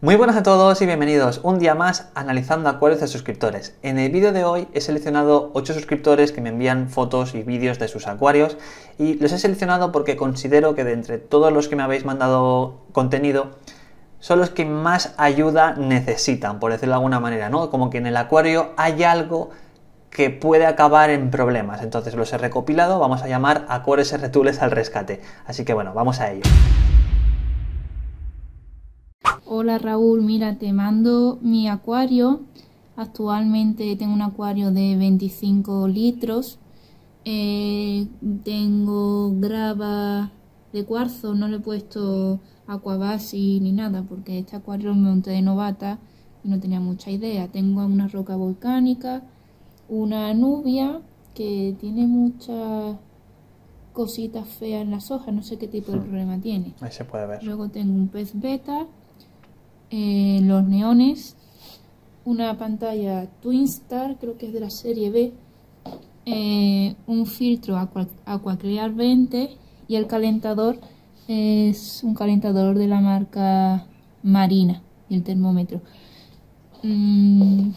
Muy buenas a todos y bienvenidos un día más analizando acuarios de suscriptores. En el vídeo de hoy he seleccionado 8 suscriptores que me envían fotos y vídeos de sus acuarios y los he seleccionado porque considero que de entre todos los que me habéis mandado contenido son los que más ayuda necesitan, por decirlo de alguna manera, ¿no? Como que en el acuario hay algo que puede acabar en problemas. Entonces los he recopilado, vamos a llamar Acuarios Retules al rescate. Así que bueno, vamos a ello. Hola Raúl, mira, te mando mi acuario. Actualmente tengo un acuario de 25 litros. Eh, tengo grava de cuarzo, no le he puesto aquabasi ni nada porque este acuario me monté de novata y no tenía mucha idea. Tengo una roca volcánica, una nubia que tiene muchas cositas feas en las hojas, no sé qué tipo de hmm. problema tiene. Ahí se puede ver. Luego tengo un pez beta eh, los neones, una pantalla Twinstar, creo que es de la serie B, eh, un filtro Aquaclear 20 y el calentador es un calentador de la marca Marina y el termómetro. Mm,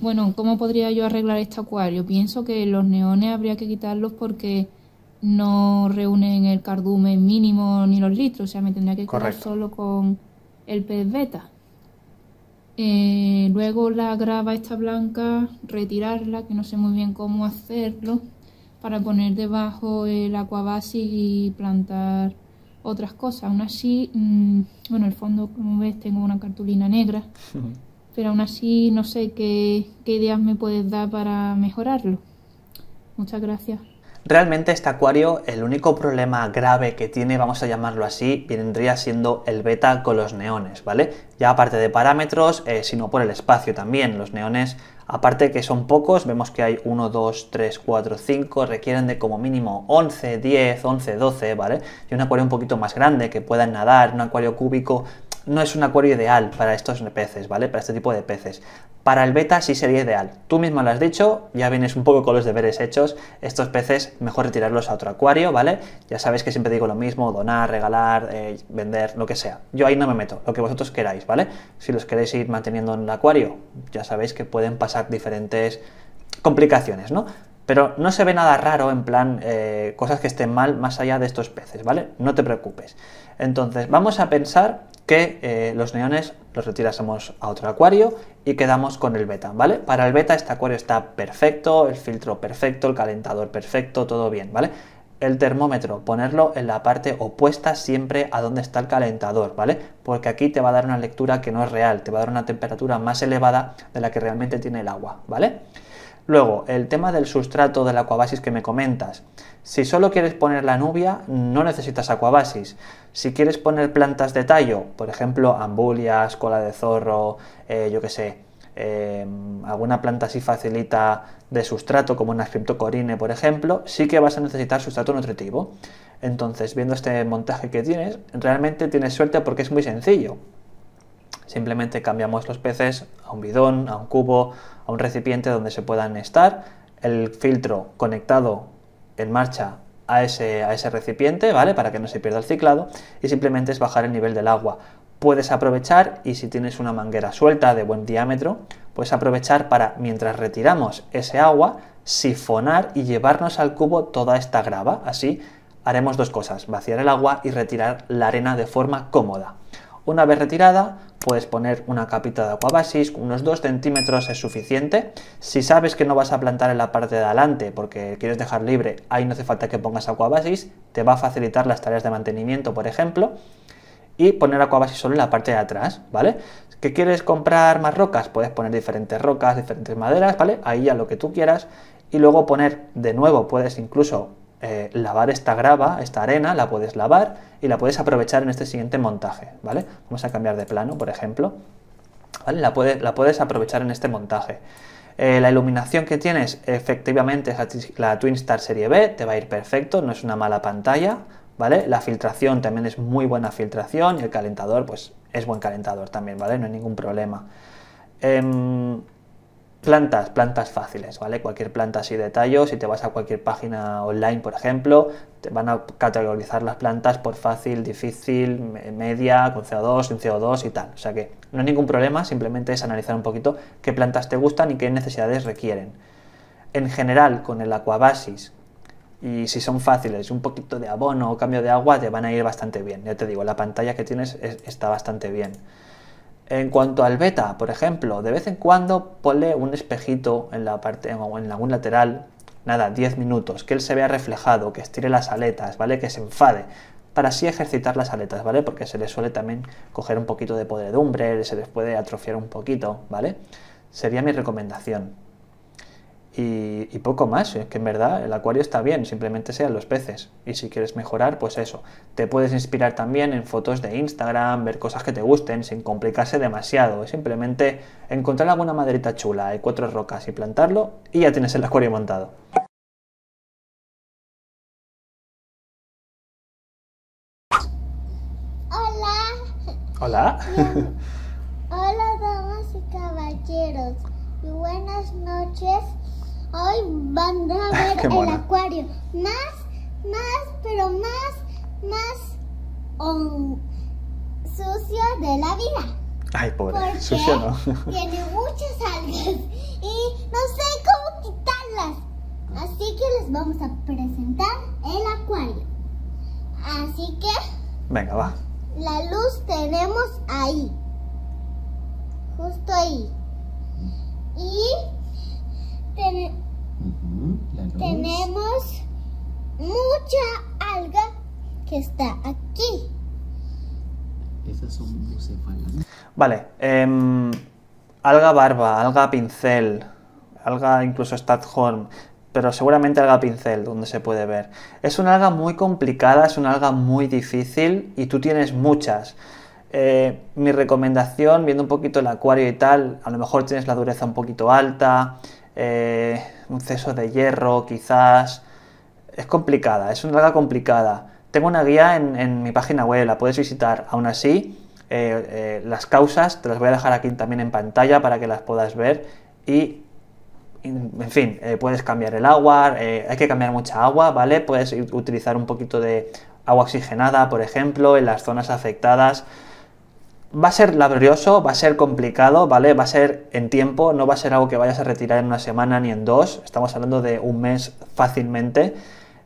bueno, ¿cómo podría yo arreglar este acuario? Pienso que los neones habría que quitarlos porque no reúnen el cardumen mínimo ni los litros, o sea, me tendría que quedar solo con el pez beta. Eh, luego la grava esta blanca, retirarla, que no sé muy bien cómo hacerlo, para poner debajo el aquabasi y plantar otras cosas. Aún así, mm, bueno, el fondo, como ves, tengo una cartulina negra, pero aún así no sé qué, qué ideas me puedes dar para mejorarlo. Muchas gracias. Realmente este acuario, el único problema grave que tiene, vamos a llamarlo así, vendría siendo el beta con los neones, ¿vale? Ya aparte de parámetros, eh, sino por el espacio también. Los neones, aparte que son pocos, vemos que hay 1, 2, 3, 4, 5, requieren de como mínimo 11, 10, 11, 12, ¿vale? Y un acuario un poquito más grande que puedan nadar, un acuario cúbico no es un acuario ideal para estos peces, ¿vale? Para este tipo de peces. Para el beta sí sería ideal. Tú mismo lo has dicho, ya vienes un poco con los deberes hechos. Estos peces mejor retirarlos a otro acuario, ¿vale? Ya sabéis que siempre digo lo mismo, donar, regalar, eh, vender, lo que sea. Yo ahí no me meto, lo que vosotros queráis, ¿vale? Si los queréis ir manteniendo en el acuario, ya sabéis que pueden pasar diferentes complicaciones, ¿no? Pero no se ve nada raro, en plan, eh, cosas que estén mal más allá de estos peces, ¿vale? No te preocupes. Entonces, vamos a pensar que eh, los neones los retirásemos a otro acuario y quedamos con el beta, ¿vale? Para el beta este acuario está perfecto, el filtro perfecto, el calentador perfecto, todo bien, ¿vale? El termómetro, ponerlo en la parte opuesta siempre a donde está el calentador, ¿vale? Porque aquí te va a dar una lectura que no es real, te va a dar una temperatura más elevada de la que realmente tiene el agua, ¿vale? Luego, el tema del sustrato del aquabasis que me comentas. Si solo quieres poner la nubia, no necesitas aquabasis. Si quieres poner plantas de tallo, por ejemplo, ambulias, cola de zorro, eh, yo qué sé, em, alguna planta así facilita de sustrato, como una criptocorine, por ejemplo, sí que vas a necesitar sustrato nutritivo. Entonces, viendo este montaje que tienes, realmente tienes suerte porque es muy sencillo. Simplemente cambiamos los peces a un bidón, a un cubo, a un recipiente donde se puedan estar, el filtro conectado en marcha a ese, a ese recipiente, ¿vale? Para que no se pierda el ciclado y simplemente es bajar el nivel del agua. Puedes aprovechar y si tienes una manguera suelta de buen diámetro, puedes aprovechar para, mientras retiramos ese agua, sifonar y llevarnos al cubo toda esta grava. Así haremos dos cosas, vaciar el agua y retirar la arena de forma cómoda. Una vez retirada, puedes poner una capita de aquabasis, unos 2 centímetros es suficiente. Si sabes que no vas a plantar en la parte de adelante porque quieres dejar libre, ahí no hace falta que pongas aquabasis, te va a facilitar las tareas de mantenimiento, por ejemplo. Y poner aquabasis solo en la parte de atrás, ¿vale? ¿Que quieres comprar más rocas? Puedes poner diferentes rocas, diferentes maderas, ¿vale? Ahí ya lo que tú quieras. Y luego poner de nuevo, puedes incluso eh, lavar esta grava, esta arena, la puedes lavar y la puedes aprovechar en este siguiente montaje, ¿vale? Vamos a cambiar de plano, por ejemplo. La, puedes, la puedes aprovechar en este montaje. Eh, la iluminación que tienes efectivamente es la, Twinstar Serie B, te va a ir perfecto, no es una mala pantalla, ¿vale? La filtración también es muy buena filtración y el calentador pues es buen calentador también, ¿vale? No hay ningún problema. Em, Plantas, plantas fáciles, ¿vale? Cualquier planta así de tallo, si te vas a cualquier página online, por ejemplo, te van a categorizar las plantas por fácil, difícil, media, con CO2, sin CO2 y tal. O sea que no hay ningún problema, simplemente es analizar un poquito qué plantas te gustan y qué necesidades requieren. En general, con el Aquabasis, y si son fáciles, un poquito de abono o cambio de agua, te van a ir bastante bien. Ya te digo, la pantalla que tienes está bastante bien. En cuanto al beta, por ejemplo, de vez en cuando ponle un espejito en la parte o en algún lateral, nada, 10 minutos, que él se vea reflejado, que estire las aletas, ¿vale? Que se enfade, para así ejercitar las aletas, ¿vale? Porque se les suele también coger un poquito de podredumbre, se les puede atrofiar un poquito, ¿vale? Sería mi recomendación. Y, poco más, es que en verdad el acuario está bien, simplemente sean los peces. Y si quieres mejorar, pues eso. Te puedes inspirar también en fotos de Instagram, ver cosas que te gusten, sin complicarse demasiado. Simplemente encontrar alguna maderita chula, hay cuatro rocas y plantarlo y ya tienes el acuario montado. Hola. Hola. Hola, damas y caballeros. Y buenas noches. Hoy van a ver el acuario. Más, más, pero más, más um, sucio de la vida. Ay, pobre. sucio no. tiene muchas algas y no sé cómo quitarlas. Así que les vamos a presentar el acuario. Así que... Venga, va. La luz tenemos ahí. Justo ahí. Y tenemos mucha alga que está aquí. Esas son bucefalas. Vale, em, alga barba, alga pincel, alga incluso stathorn, pero seguramente alga pincel, donde se puede ver. Es una alga muy complicada, es una alga muy difícil y tú tienes muchas. Eh, mi recomendación, viendo un poquito el acuario y tal, a lo mejor tienes la dureza un poquito alta, eh, un exceso de hierro quizás. Es complicada, es una alga complicada. Tengo una guía en, mi página web, la puedes visitar. Aún así, eh, eh, las causas te las voy a dejar aquí también en pantalla para que las puedas ver. Y, en fin, puedes cambiar el agua, hay que cambiar mucha agua, ¿vale? Puedes utilizar un poquito de agua oxigenada, por ejemplo, en las zonas afectadas. Va a ser laborioso, va a ser complicado, ¿vale? Va a ser en tiempo, no va a ser algo que vayas a retirar en una semana ni en dos, estamos hablando de un mes fácilmente.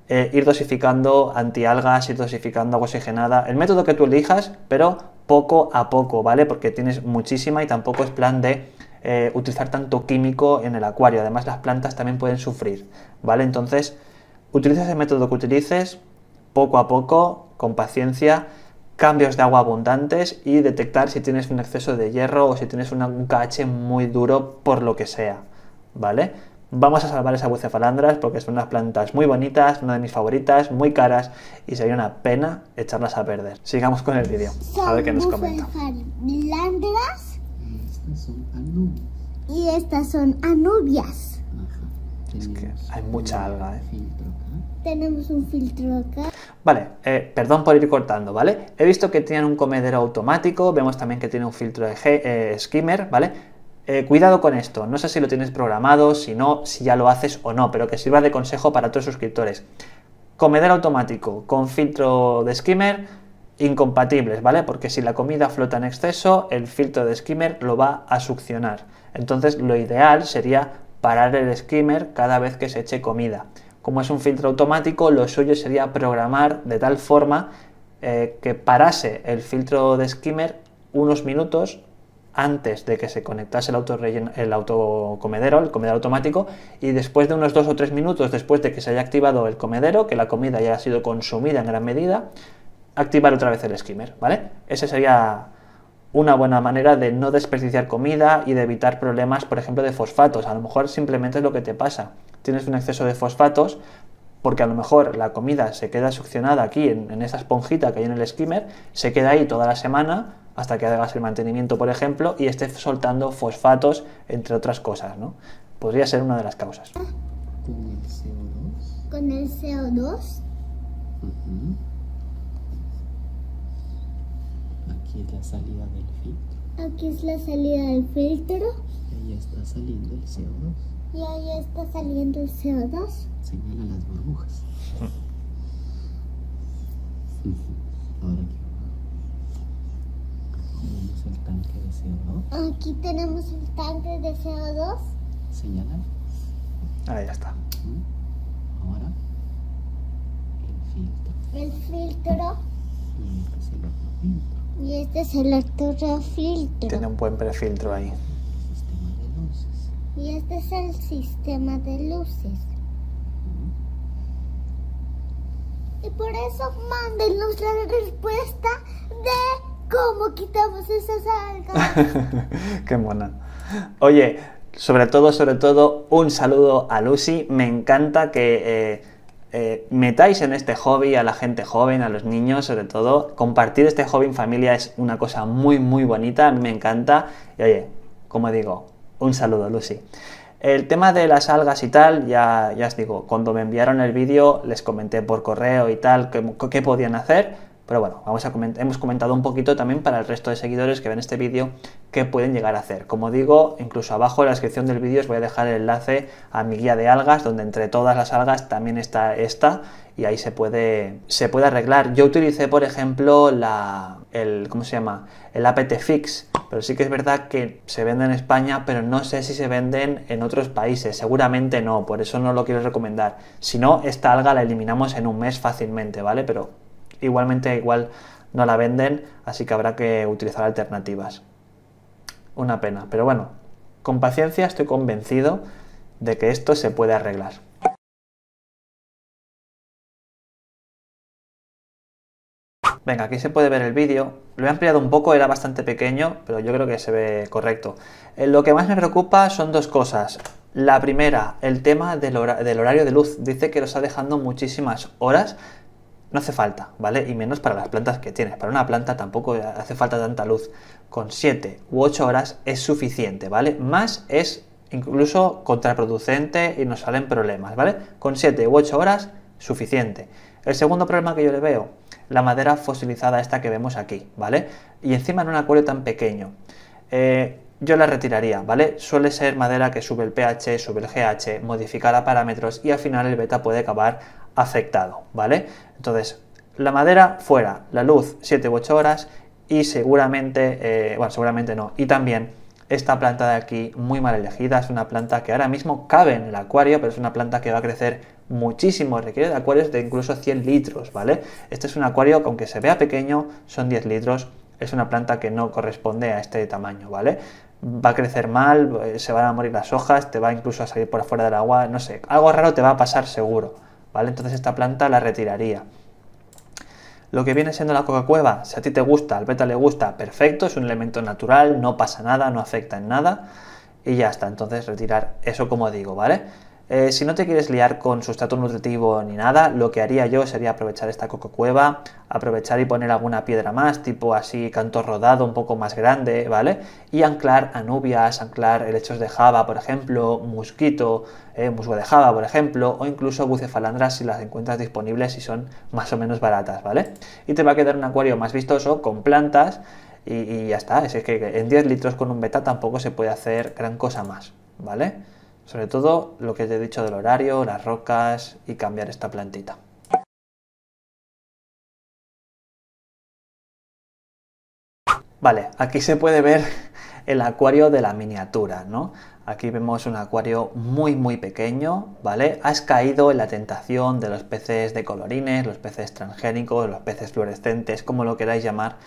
Eh, ir dosificando antialgas, ir dosificando agua oxigenada, el método que tú elijas, pero poco a poco, ¿vale? Porque tienes muchísima y tampoco es plan de eh, utilizar tanto químico en el acuario. Además, las plantas también pueden sufrir, ¿vale? Entonces, utiliza ese método que utilices, poco a poco, con paciencia cambios de agua abundantes y detectar si tienes un exceso de hierro o si tienes un KH muy duro por lo que sea, ¿vale? Vamos a salvar esas bucefalandras porque son unas plantas muy bonitas, una de mis favoritas, muy caras y sería una pena echarlas a perder. Sigamos con el vídeo, a ver qué nos comenta. Y estas son anubias. Es que hay mucha alga, ¿eh? Tenemos un filtro acá. Vale, eh, perdón por ir cortando, ¿vale? He visto que tienen un comedero automático, vemos también que tiene un filtro de eh, skimmer, ¿vale? Eh, cuidado con esto, no sé si lo tienes programado, si no, si ya lo haces o no, pero que sirva de consejo para los suscriptores. Comedero automático con filtro de skimmer incompatibles, ¿vale? Porque si la comida flota en exceso, el filtro de skimmer lo va a succionar. Entonces, lo ideal sería parar el skimmer cada vez que se eche comida. Como es un filtro automático, lo suyo sería programar de tal forma eh, que parase el filtro de skimmer unos minutos antes de que se conectase el, auto el autocomedero, el comedero automático, y después de unos dos o tres minutos después de que se haya activado el comedero, que la comida ya ha sido consumida en gran medida, activar otra vez el skimmer, ¿vale? Esa sería una buena manera de no desperdiciar comida y de evitar problemas, por ejemplo, de fosfatos. A lo mejor simplemente es lo que te pasa tienes un exceso de fosfatos, porque a lo mejor la comida se queda succionada aquí en, esa esponjita que hay en el skimmer, se queda ahí toda la semana hasta que hagas el mantenimiento, por ejemplo, y esté soltando fosfatos, entre otras cosas, ¿no? Podría ser una de las causas. ¿Con el CO2? ¿Con el CO2? Aquí es la salida del filtro. Aquí es la salida del filtro. Y ahí está saliendo el CO2. Y ahí está saliendo el CO2. Señala las burbujas. Ahora aquí tenemos el tanque de CO2. Aquí tenemos el tanque de CO2. Señala. Ahí ya está. Ahora el filtro. El filtro. Y este es el otro filtro. Y este es el otro filtro. Tiene un buen prefiltro ahí. Y este es el sistema de luces. Y por eso mándenos la respuesta de cómo quitamos esas algas. Qué mona. Oye, sobre todo, sobre todo, un saludo a Lucy. Me encanta que eh, eh, metáis en este hobby a la gente joven, a los niños, sobre todo. Compartir este hobby en familia es una cosa muy, muy bonita. A mí me encanta. Y oye, como digo, un saludo, Lucy. El tema de las algas y tal, ya, ya os digo, cuando me enviaron el vídeo les comenté por correo y tal qué, podían hacer, pero bueno, vamos a hemos comentado un poquito también para el resto de seguidores que ven este vídeo qué pueden llegar a hacer. Como digo, incluso abajo en la descripción del vídeo os voy a dejar el enlace a mi guía de algas, donde entre todas las algas también está esta y ahí se puede, se puede arreglar. Yo utilicé, por ejemplo, la, el, ¿cómo se llama? El apt fix, pero sí que es verdad que se vende en España, pero no sé si se venden en otros países, seguramente no, por eso no lo quiero recomendar. Si no, esta alga la eliminamos en un mes fácilmente, ¿vale? Pero igualmente igual no la venden, así que habrá que utilizar alternativas. Una pena, pero bueno, con paciencia estoy convencido de que esto se puede arreglar. Venga, aquí se puede ver el vídeo. Lo he ampliado un poco, era bastante pequeño, pero yo creo que se ve correcto. Eh, lo que más me preocupa son dos cosas. La primera, el tema del, hora del horario de luz. Dice que lo está dejando muchísimas horas. No hace falta, ¿vale? Y menos para las plantas que tienes. Para una planta tampoco hace falta tanta luz. Con 7 u 8 horas es suficiente, ¿vale? Más es incluso contraproducente y nos salen problemas, ¿vale? Con 7 u 8 horas, suficiente. El segundo problema que yo le veo, la madera fosilizada esta que vemos aquí, ¿vale? Y encima en un acuario tan pequeño. Eh, yo la retiraría, ¿vale? Suele ser madera que sube el pH, sube el GH, modificará parámetros y al final el beta puede acabar afectado, ¿vale? Entonces, la madera fuera, la luz 7 u 8 horas y seguramente, eh, bueno, seguramente no, y también esta planta de aquí muy mal elegida, es una planta que ahora mismo cabe en el acuario, pero es una planta que va a crecer muchísimo, requiere de acuarios de incluso 100 litros, ¿vale? Este es un acuario que aunque se vea pequeño, son 10 litros, es una planta que no corresponde a este tamaño, ¿vale? Va a crecer mal, eh, se van a morir las hojas, te va incluso a salir por afuera del agua, no sé, algo raro te va a pasar seguro, ¿vale? Entonces esta planta la retiraría. Lo que viene siendo la coca cueva, si a ti te gusta, al beta le gusta, perfecto, es un elemento natural, no pasa nada, no afecta en nada y ya está. Entonces retirar eso como digo, ¿vale? Eh, si no te quieres liar con sustrato nutritivo ni nada, lo que haría yo sería aprovechar esta coca cueva, aprovechar y poner alguna piedra más, tipo así canto rodado un poco más grande, ¿vale? Y anclar anubias, anclar helechos de java, por ejemplo, mosquito, eh, musgo de java, por ejemplo, o incluso bucefalandras si las encuentras disponibles y son más o menos baratas, ¿vale? Y te va a quedar un acuario más vistoso con plantas y, y ya está. Es que en 10 litros con un beta tampoco se puede hacer gran cosa más, ¿vale? Sobre todo lo que te he dicho del horario, las rocas y cambiar esta plantita. Vale, aquí se puede ver el acuario de la miniatura, ¿no? Aquí vemos un acuario muy muy pequeño, ¿vale? Has caído en la tentación de los peces de colorines, los peces transgénicos, los peces fluorescentes, como lo queráis llamar,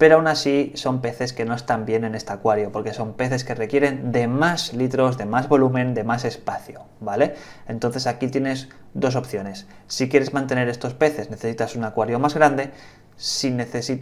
pero aún así son peces que no están bien en este acuario, porque son peces que requieren de más litros, de más volumen, de más espacio, ¿vale? Entonces aquí tienes dos opciones. Si quieres mantener estos peces necesitas un acuario más grande, si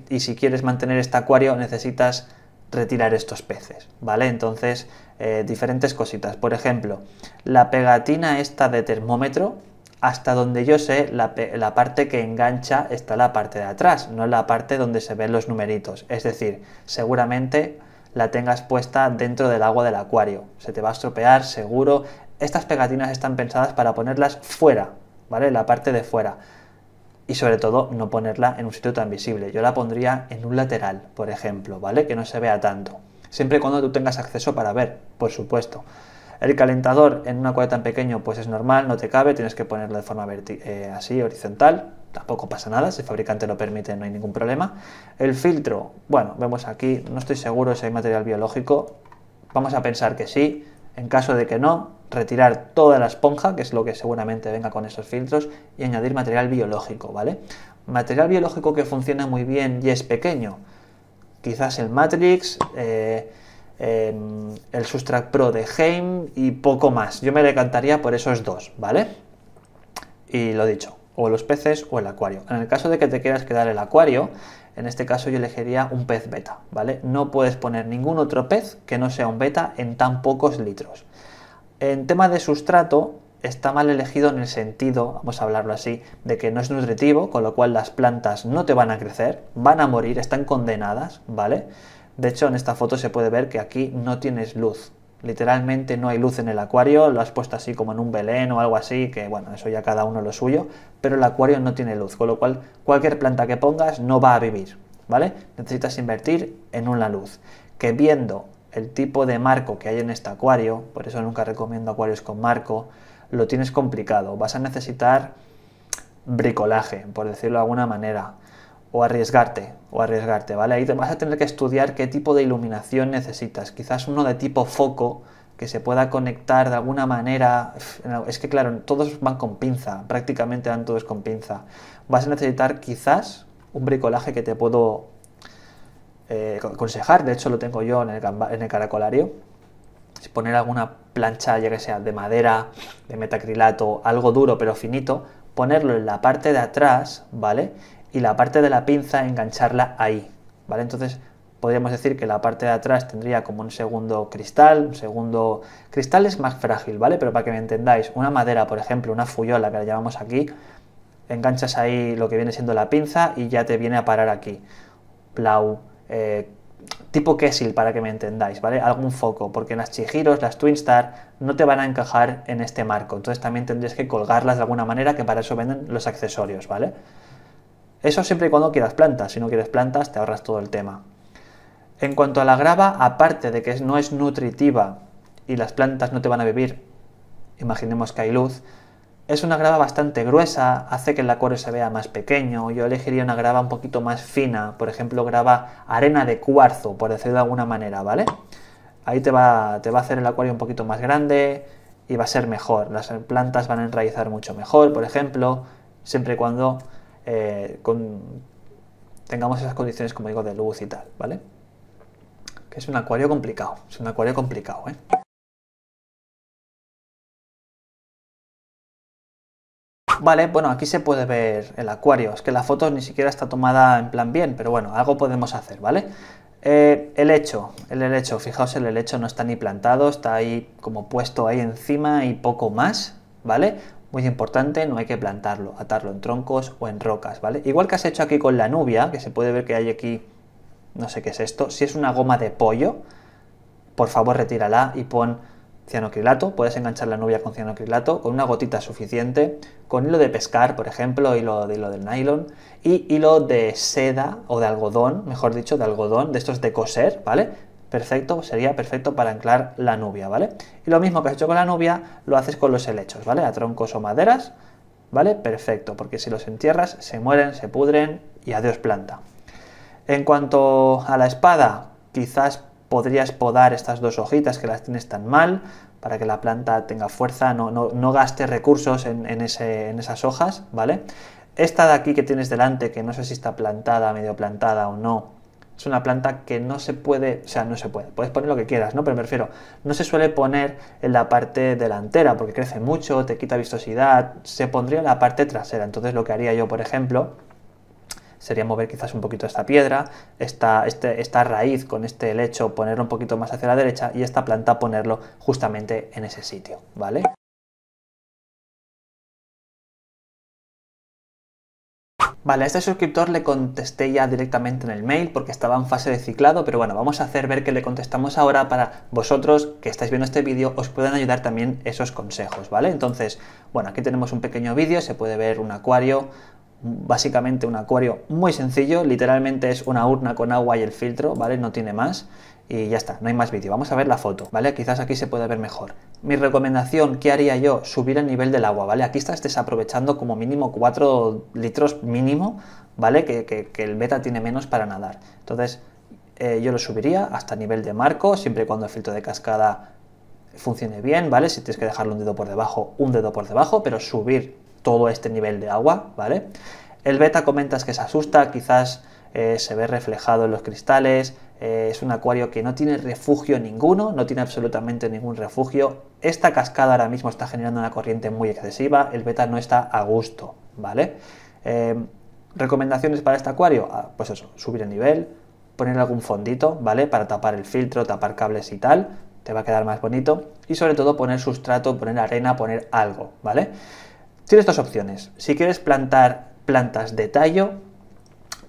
y si quieres mantener este acuario necesitas retirar estos peces, ¿vale? Entonces, eh, diferentes cositas. Por ejemplo, la pegatina esta de termómetro, hasta donde yo sé, la, parte que engancha está la parte de atrás, no la parte donde se ven los numeritos. Es decir, seguramente la tengas puesta dentro del agua del acuario. Se te va a estropear, seguro. Estas pegatinas están pensadas para ponerlas fuera, ¿vale? La parte de fuera y sobre todo no ponerla en un sitio tan visible. Yo la pondría en un lateral, por ejemplo, ¿vale? Que no se vea tanto. Siempre y cuando tú tengas acceso para ver, por supuesto. El calentador en un acuario tan pequeño pues es normal, no te cabe, tienes que ponerlo de forma eh, así, horizontal, tampoco pasa nada, si el fabricante lo permite no hay ningún problema. El filtro, bueno, vemos aquí, no estoy seguro si hay material biológico, vamos a pensar que sí, en caso de que no, retirar toda la esponja, que es lo que seguramente venga con esos filtros, y añadir material biológico, ¿vale? Material biológico que funciona muy bien y es pequeño, quizás el Matrix, eh, em, el Substract Pro de Heim y poco más. Yo me decantaría por esos dos, ¿vale? Y lo dicho, o los peces o el acuario. En el caso de que te quieras quedar el acuario, en este caso yo elegiría un pez beta, ¿vale? No puedes poner ningún otro pez que no sea un beta en tan pocos litros. En tema de sustrato, está mal elegido en el sentido, vamos a hablarlo así, de que no es nutritivo, con lo cual las plantas no te van a crecer, van a morir, están condenadas, ¿vale? De hecho, en esta foto se puede ver que aquí no tienes luz. Literalmente no hay luz en el acuario, lo has puesto así como en un belén o algo así, que bueno, eso ya cada uno lo suyo, pero el acuario no tiene luz, con lo cual cualquier planta que pongas no va a vivir, ¿vale? Necesitas invertir en una luz, que viendo el tipo de marco que hay en este acuario, por eso nunca recomiendo acuarios con marco, lo tienes complicado. Vas a necesitar bricolaje, por decirlo de alguna manera, o arriesgarte, o arriesgarte, ¿vale? Ahí vas a tener que estudiar qué tipo de iluminación necesitas. Quizás uno de tipo foco que se pueda conectar de alguna manera. Es que claro, todos van con pinza, prácticamente van todos con pinza. Vas a necesitar quizás un bricolaje que te puedo eh, aconsejar, de hecho lo tengo yo en el, en el caracolario poner alguna plancha, ya que sea de madera, de metacrilato, algo duro pero finito, ponerlo en la parte de atrás, ¿vale? Y la parte de la pinza engancharla ahí, ¿vale? Entonces podríamos decir que la parte de atrás tendría como un segundo cristal, un segundo... Cristal es más frágil, ¿vale? Pero para que me entendáis, una madera, por ejemplo, una fuyola que la llamamos aquí, enganchas ahí lo que viene siendo la pinza y ya te viene a parar aquí. Blau, eh, tipo Kessil para que me entendáis, ¿vale? Algún foco, porque las Chihiros, las Twinstar, no te van a encajar en este marco, entonces también tendrías que colgarlas de alguna manera, que para eso venden los accesorios, ¿vale? Eso siempre y cuando quieras plantas, si no quieres plantas te ahorras todo el tema. En cuanto a la grava, aparte de que no es nutritiva y las plantas no te van a vivir, imaginemos que hay luz, es una grava bastante gruesa, hace que el acuario se vea más pequeño. Yo elegiría una grava un poquito más fina, por ejemplo, grava arena de cuarzo, por decirlo de alguna manera, ¿vale? Ahí te va, te va a hacer el acuario un poquito más grande y va a ser mejor. Las plantas van a enraizar mucho mejor, por ejemplo, siempre y cuando eh, tengamos esas condiciones, como digo, de luz y tal, ¿vale? Que es un acuario complicado, es un acuario complicado, ¿eh? Vale, bueno, aquí se puede ver el acuario. Es que la foto ni siquiera está tomada en plan bien, pero bueno, algo podemos hacer, ¿vale? Eh, el hecho, el helecho, fijaos, el helecho no está ni plantado, está ahí como puesto ahí encima y poco más, ¿vale? Muy importante, no hay que plantarlo, atarlo en troncos o en rocas, ¿vale? Igual que has hecho aquí con la nubia, que se puede ver que hay aquí, no sé qué es esto, si es una goma de pollo, por favor retírala y pon cianocrilato, puedes enganchar la nubia con cianocrilato, con una gotita suficiente, con hilo de pescar, por ejemplo, hilo de hilo del nylon, y hilo de seda o de algodón, mejor dicho, de algodón, de estos de coser, ¿vale? Perfecto, sería perfecto para anclar la nubia, ¿vale? Y lo mismo que has hecho con la nubia, lo haces con los helechos, ¿vale? A troncos o maderas, ¿vale? Perfecto, porque si los entierras, se mueren, se pudren y adiós planta. En cuanto a la espada, quizás podrías podar estas dos hojitas que las tienes tan mal para que la planta tenga fuerza, no, no, gaste recursos en, esas hojas, ¿vale? Esta de aquí que tienes delante, que no sé si está plantada, medio plantada o no, es una planta que no se puede, o sea, no se puede, puedes poner lo que quieras, ¿no? Pero me refiero, no se suele poner en la parte delantera porque crece mucho, te quita vistosidad, se pondría en la parte trasera. Entonces lo que haría yo, por ejemplo, sería mover quizás un poquito esta piedra, esta, este, esta raíz con este lecho ponerlo un poquito más hacia la derecha y esta planta ponerlo justamente en ese sitio, ¿vale? Vale, a este suscriptor le contesté ya directamente en el mail porque estaba en fase de ciclado, pero bueno, vamos a hacer ver que le contestamos ahora para vosotros que estáis viendo este vídeo os puedan ayudar también esos consejos, ¿vale? Entonces, bueno, aquí tenemos un pequeño vídeo, se puede ver un acuario, básicamente un acuario muy sencillo, literalmente es una urna con agua y el filtro, ¿vale? No tiene más. Y ya está, no hay más vídeo. Vamos a ver la foto, ¿vale? Quizás aquí se puede ver mejor. Mi recomendación, ¿qué haría yo? Subir el nivel del agua, ¿vale? Aquí estás desaprovechando como mínimo 4 litros mínimo, ¿vale? Que, el beta tiene menos para nadar. Entonces, eh, yo lo subiría hasta nivel de marco, siempre y cuando el filtro de cascada funcione bien, ¿vale? Si tienes que dejarlo un dedo por debajo, un dedo por debajo, pero subir todo este nivel de agua, ¿vale? El beta comentas que se asusta, quizás eh, se ve reflejado en los cristales, eh, es un acuario que no tiene refugio ninguno, no tiene absolutamente ningún refugio. Esta cascada ahora mismo está generando una corriente muy excesiva, el beta no está a gusto, ¿vale? Eh, ¿Recomendaciones para este acuario? Ah, pues eso, subir el nivel, poner algún fondito, ¿vale? Para tapar el filtro, tapar cables y tal, te va a quedar más bonito. Y sobre todo poner sustrato, poner arena, poner algo, ¿vale? Tienes dos opciones. Si quieres plantar plantas de tallo,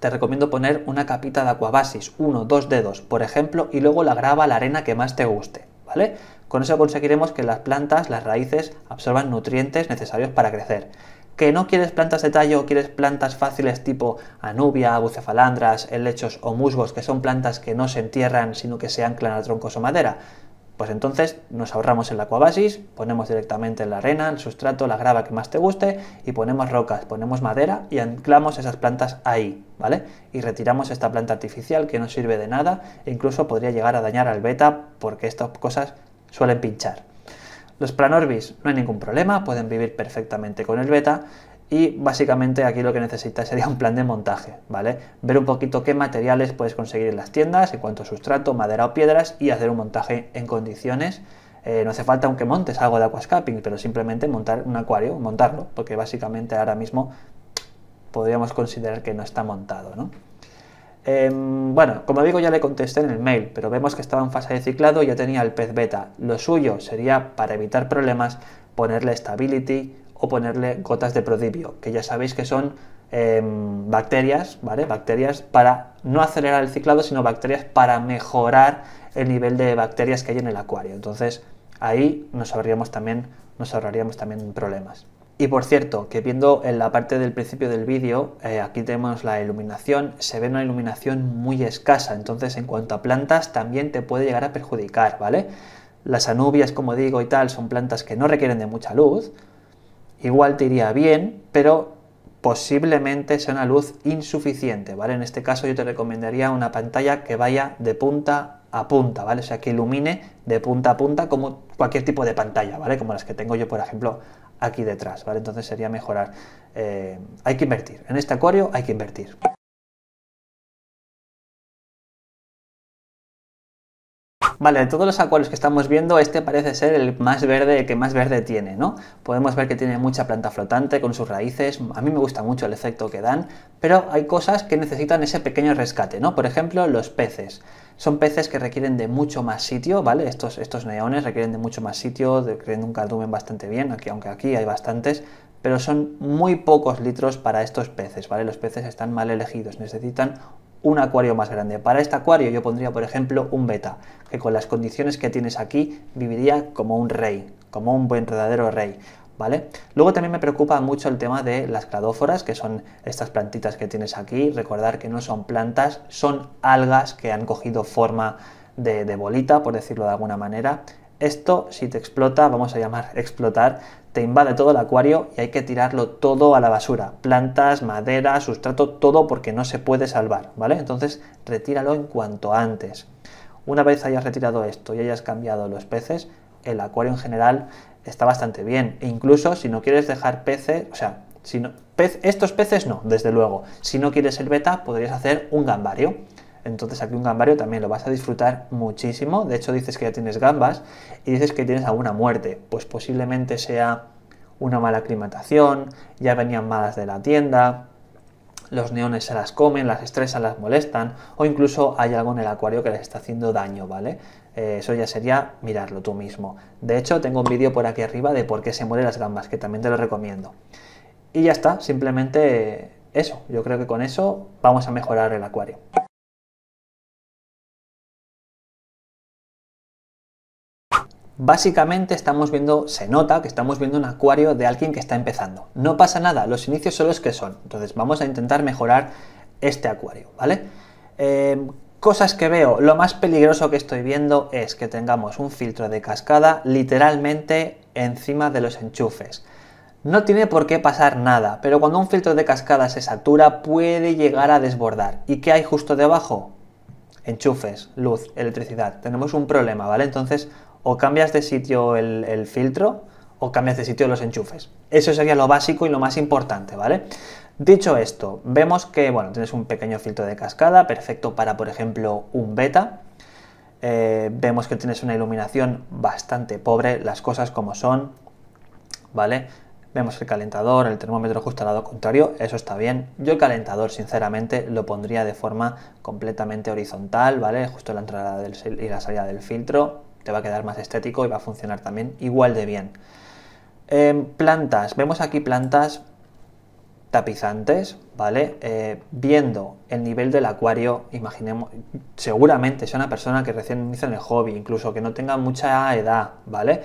te recomiendo poner una capita de aquabasis, uno, dos dedos, por ejemplo, y luego la grava la arena que más te guste, ¿vale? Con eso conseguiremos que las plantas, las raíces, absorban nutrientes necesarios para crecer. ¿Que no quieres plantas de tallo, quieres plantas fáciles tipo anubia, bucefalandras, helechos o musgos, que son plantas que no se entierran, sino que se anclan a troncos o madera? Pues entonces nos ahorramos el aquabasis, ponemos directamente la arena, el sustrato, la grava que más te guste y ponemos rocas, ponemos madera y anclamos esas plantas ahí, ¿vale? Y retiramos esta planta artificial que no sirve de nada e incluso podría llegar a dañar al beta porque estas cosas suelen pinchar. Los planorbis no hay ningún problema, pueden vivir perfectamente con el beta y básicamente aquí lo que necesitas sería un plan de montaje, ¿vale? Ver un poquito qué materiales puedes conseguir en las tiendas, en cuanto a sustrato, madera o piedras y hacer un montaje en condiciones. Eh, no hace falta aunque montes algo de aquascaping, pero simplemente montar un acuario, montarlo, porque básicamente ahora mismo podríamos considerar que no está montado, ¿no? Em, bueno, como digo, ya le contesté en el mail, pero vemos que estaba en fase de ciclado y ya tenía el pez beta. Lo suyo sería, para evitar problemas, ponerle stability, o ponerle gotas de prodibio, que ya sabéis que son em, bacterias, ¿vale? Bacterias para no acelerar el ciclado, sino bacterias para mejorar el nivel de bacterias que hay en el acuario. Entonces, ahí nos ahorraríamos también, nos ahorraríamos también problemas. Y por cierto, que viendo en la parte del principio del vídeo, eh, aquí tenemos la iluminación, se ve una iluminación muy escasa, entonces en cuanto a plantas también te puede llegar a perjudicar, ¿vale? Las anubias, como digo y tal, son plantas que no requieren de mucha luz, igual te iría bien, pero posiblemente sea una luz insuficiente, ¿vale? En este caso yo te recomendaría una pantalla que vaya de punta a punta, ¿vale? O sea, que ilumine de punta a punta como cualquier tipo de pantalla, ¿vale? Como las que tengo yo, por ejemplo, aquí detrás, ¿vale? Entonces sería mejorar. Eh, hay que invertir. En este acuario hay que invertir. Vale, de todos los acuarios que estamos viendo, este parece ser el más verde, que más verde tiene, ¿no? Podemos ver que tiene mucha planta flotante con sus raíces, a mí me gusta mucho el efecto que dan, pero hay cosas que necesitan ese pequeño rescate, ¿no? Por ejemplo, los peces. Son peces que requieren de mucho más sitio, ¿vale? Estos, estos neones requieren de mucho más sitio, requieren un cardumen bastante bien, aquí, aunque aquí hay bastantes, pero son muy pocos litros para estos peces, ¿vale? Los peces están mal elegidos, necesitan un acuario más grande. Para este acuario yo pondría, por ejemplo, un beta, que con las condiciones que tienes aquí viviría como un rey, como un buen verdadero rey. ¿Vale? Luego también me preocupa mucho el tema de las cladóforas, que son estas plantitas que tienes aquí. Recordar que no son plantas, son algas que han cogido forma de, de bolita, por decirlo de alguna manera. Esto, si te explota, vamos a llamar explotar, te invade todo el acuario y hay que tirarlo todo a la basura. Plantas, madera, sustrato, todo porque no se puede salvar, ¿vale? Entonces, retíralo en cuanto antes. Una vez hayas retirado esto y hayas cambiado los peces, el acuario en general está bastante bien. E incluso si no quieres dejar peces, o sea, si no, estos peces no, desde luego. Si no quieres el beta, podrías hacer un gambario. Entonces aquí un gambario también lo vas a disfrutar muchísimo. De hecho dices que ya tienes gambas y dices que tienes alguna muerte. Pues posiblemente sea una mala aclimatación, ya venían malas de la tienda, los neones se las comen, las estresan, las molestan o incluso hay algo en el acuario que les está haciendo daño, ¿vale? Eh, eso ya sería mirarlo tú mismo. De hecho tengo un vídeo por aquí arriba de por qué se mueren las gambas, que también te lo recomiendo. Y ya está, simplemente eso. Yo creo que con eso vamos a mejorar el acuario. Básicamente estamos viendo, se nota que estamos viendo un acuario de alguien que está empezando. No pasa nada, los inicios son los que son. Entonces vamos a intentar mejorar este acuario, ¿vale? Eh, Cosas que veo, lo más peligroso que estoy viendo es que tengamos un filtro de cascada literalmente encima de los enchufes. No tiene por qué pasar nada, pero cuando un filtro de cascada se satura puede llegar a desbordar. ¿Y qué hay justo debajo? Enchufes, luz, electricidad. Tenemos un problema, ¿vale? Entonces, o cambias de sitio el, filtro o cambias de sitio los enchufes. Eso sería lo básico y lo más importante, ¿vale? Dicho esto, vemos que, bueno, tienes un pequeño filtro de cascada, perfecto para, por ejemplo, un beta. Eh, vemos que tienes una iluminación bastante pobre, las cosas como son, ¿vale? Vemos el calentador, el termómetro justo al lado contrario, eso está bien. Yo el calentador, sinceramente, lo pondría de forma completamente horizontal, ¿vale? Justo la entrada del, y la salida del filtro, te va a quedar más estético y va a funcionar también igual de bien. Eh, plantas, vemos aquí plantas tapizantes, ¿vale? Eh, viendo el nivel del acuario, imaginemos, seguramente sea una persona que recién inicia en el hobby, incluso que no tenga mucha edad, ¿vale?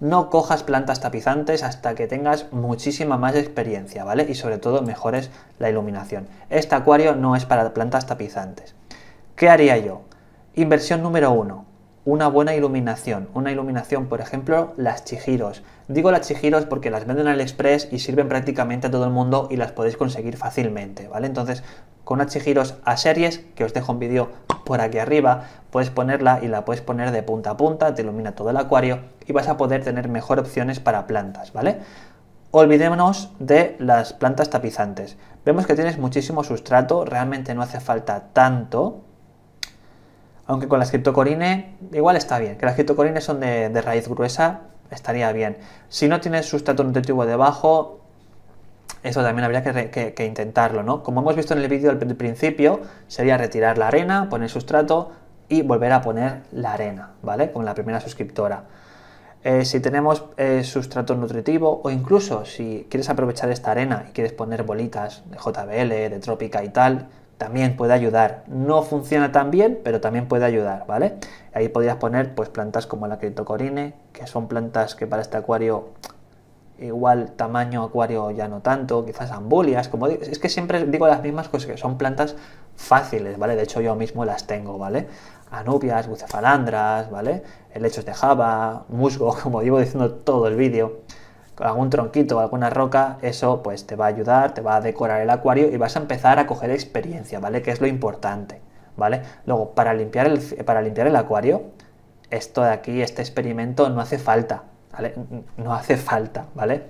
No cojas plantas tapizantes hasta que tengas muchísima más experiencia, ¿vale? Y sobre todo mejores la iluminación. Este acuario no es para plantas tapizantes. ¿Qué haría yo? Inversión número uno, una buena iluminación. Una iluminación, por ejemplo, las chijiros. Digo las chijiros porque las venden al Express y sirven prácticamente a todo el mundo y las podéis conseguir fácilmente, ¿vale? Entonces, con unas chijiros a series, que os dejo un vídeo por aquí arriba, puedes ponerla y la puedes poner de punta a punta, te ilumina todo el acuario y vas a poder tener mejor opciones para plantas, ¿vale? Olvidémonos de las plantas tapizantes. Vemos que tienes muchísimo sustrato, realmente no hace falta tanto, aunque con la criptocorine igual está bien, que las criptocorines son de, raíz gruesa, estaría bien. Si no tienes sustrato nutritivo debajo, eso también habría que, intentarlo, ¿no? Como hemos visto en el vídeo del principio, sería retirar la arena, poner sustrato y volver a poner la arena, ¿vale? Con la primera suscriptora. Eh, si tenemos eh, sustrato nutritivo o incluso si quieres aprovechar esta arena y quieres poner bolitas de JBL, de Trópica y tal, también puede ayudar. No funciona tan bien, pero también puede ayudar, ¿vale? Ahí podrías poner pues plantas como la criptocorine, que son plantas que para este acuario igual tamaño acuario ya no tanto, quizás ambulias, como digo, es que siempre digo las mismas cosas, que son plantas fáciles, ¿vale? De hecho yo mismo las tengo, ¿vale? Anubias, bucefalandras, ¿vale? Helechos de java, musgo, como digo diciendo todo el vídeo algún tronquito alguna roca, eso pues te va a ayudar, te va a decorar el acuario y vas a empezar a coger experiencia, ¿vale? Que es lo importante, ¿vale? Luego, para limpiar el, para limpiar el acuario, esto de aquí, este experimento no hace falta, ¿vale? No hace falta, ¿vale?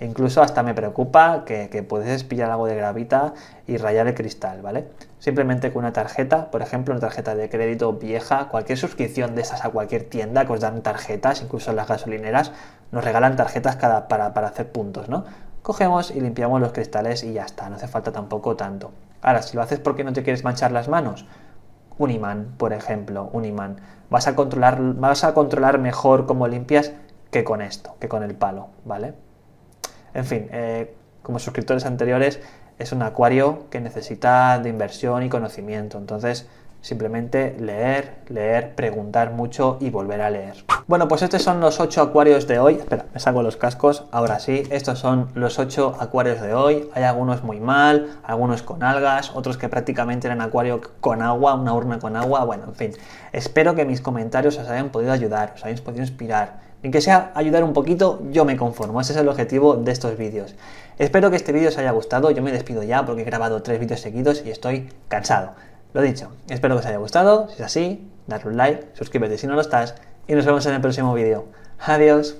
Incluso hasta me preocupa que, puedes pillar algo de gravita y rayar el cristal, ¿vale? Simplemente con una tarjeta, por ejemplo, una tarjeta de crédito vieja, cualquier suscripción de esas a cualquier tienda que os dan tarjetas, incluso las gasolineras, nos regalan tarjetas cada, para, hacer puntos, ¿no? Cogemos y limpiamos los cristales y ya está, no hace falta tampoco tanto. Ahora, si lo haces porque no te quieres manchar las manos, un imán, por ejemplo, un imán. Vas a controlar, vas a controlar mejor cómo limpias que con esto, que con el palo, ¿vale? En fin, eh, como suscriptores anteriores, es un acuario que necesita de inversión y conocimiento. Entonces, simplemente leer, leer, preguntar mucho y volver a leer. Bueno, pues estos son los 8 acuarios de hoy. Espera, me saco los cascos. Ahora sí, estos son los 8 acuarios de hoy. Hay algunos muy mal, algunos con algas, otros que prácticamente eran acuario con agua, una urna con agua. Bueno, en fin, espero que mis comentarios os hayan podido ayudar, os hayan podido inspirar en que sea ayudar un poquito, yo me conformo. Ese es el objetivo de estos vídeos. Espero que este vídeo os haya gustado. Yo me despido ya porque he grabado tres vídeos seguidos y estoy cansado. Lo dicho, espero que os haya gustado. Si es así, dadle un like, suscríbete si no lo estás y nos vemos en el próximo vídeo. Adiós.